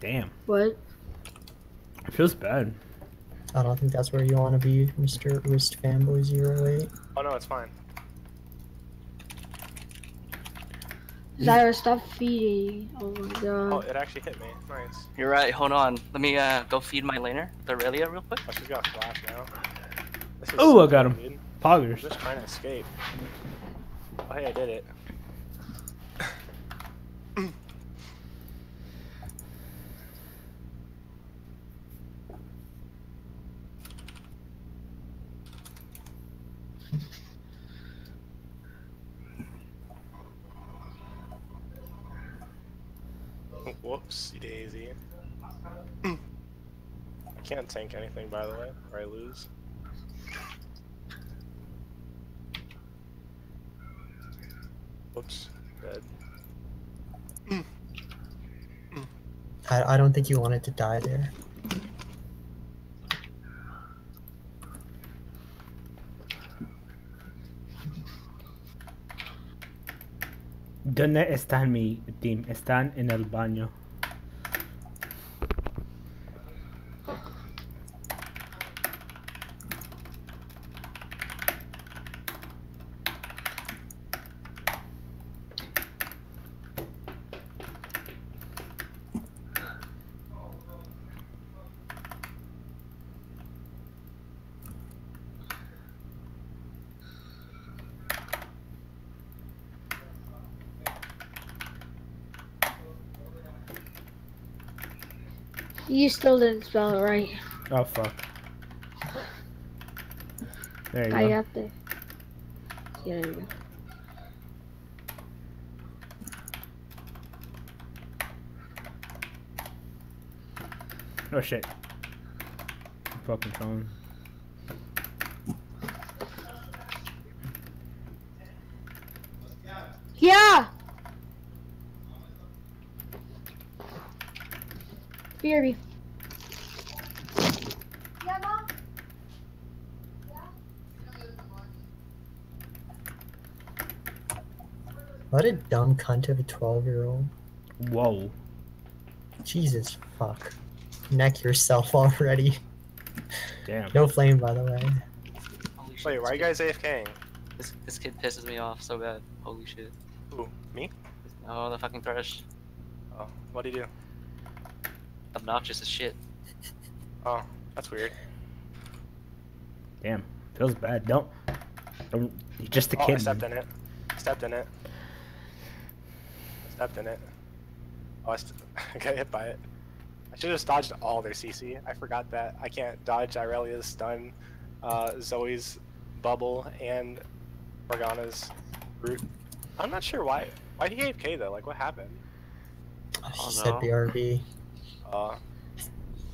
Damn. What? It feels bad. I don't think that's where you want to be, Mr. Wrist Fanboy 08. Oh no, it's fine. Zyra, stop feeding. Oh my god. Oh, it actually hit me. Nice. You're right. Hold on. Let me uh, go feed my laner, the Irelia, real quick. Oh, she's got a flash now. This is Ooh, I got him. dude. I'm Poggers. just trying to escape. Oh, hey, I did it. Oh, Whoopsie daisy. I can't tank anything, by the way, or I lose. Whoops, dead. I, I don't think you wanted to die there. ¿Dónde está mi team? Están en el baño. You still didn't spell it right. Oh fuck. There you I go. got the. Yeah, there you go. Oh shit. Fucking phone. Yeah! BRB. What a dumb cunt of a 12 year old. Whoa. Jesus fuck. Neck yourself already. Damn. No flame, by the way. Holy shit. Wait, why are you guys AFKing? This, this kid pisses me off so bad. Holy shit. Who? Me? Oh, the fucking thresh. Oh, what do you do? Obnoxious as shit. Oh, that's weird. Damn. Feels bad. Don't. Don't. You're just a Oh, I kid. stepped man. in it. Stepped in it. Stepped in it. Oh, I, st I got hit by it. I should have dodged all their CC. I forgot that. I can't dodge Irelia's stun, uh, Zoe's bubble, and Morgana's root. I'm not sure why. Why he AFK though? Like, what happened? She Oh, said. BRB. Uh,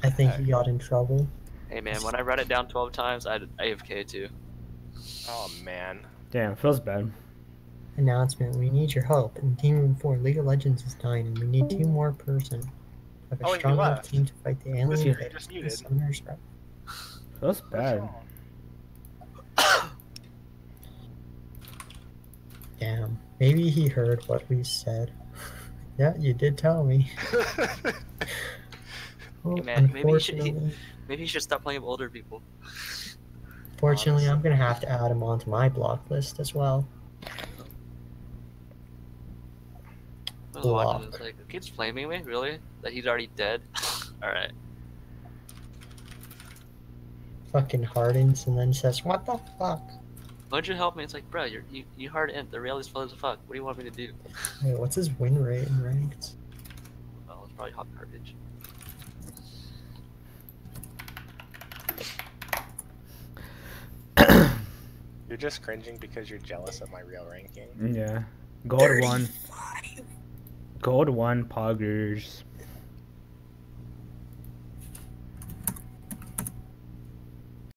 I think he got in trouble. Hey man, when I run it down 12 times, I AFK too. oh man. Damn. Feels bad. Announcement We need your help. In Team Room 4, League of Legends is dying, and we need two more person. Have a Oh, strong enough team to fight the alien Listen, invaders. just muted. Summoners rep. Feels bad. Damn. Maybe he heard what we said. yeah, you did tell me. Well, man, maybe he should- Maybe you should stop playing with older people. fortunately, I'm gonna have to add him onto my block list as well. I was watching Block. this, like, kid's flaming me? Really? That he's already dead? Alright. Fucking hardens and then says, "What the fuck?" Why'd you help me? It's like, bro, you're, you you hard imp. The rail is full as fuck. What do you want me to do? Wait, what's his win rate in ranked? Oh, it's probably hot garbage. You're just cringing because you're jealous of my real ranking. Yeah. Gold one. Gold one. Poggers.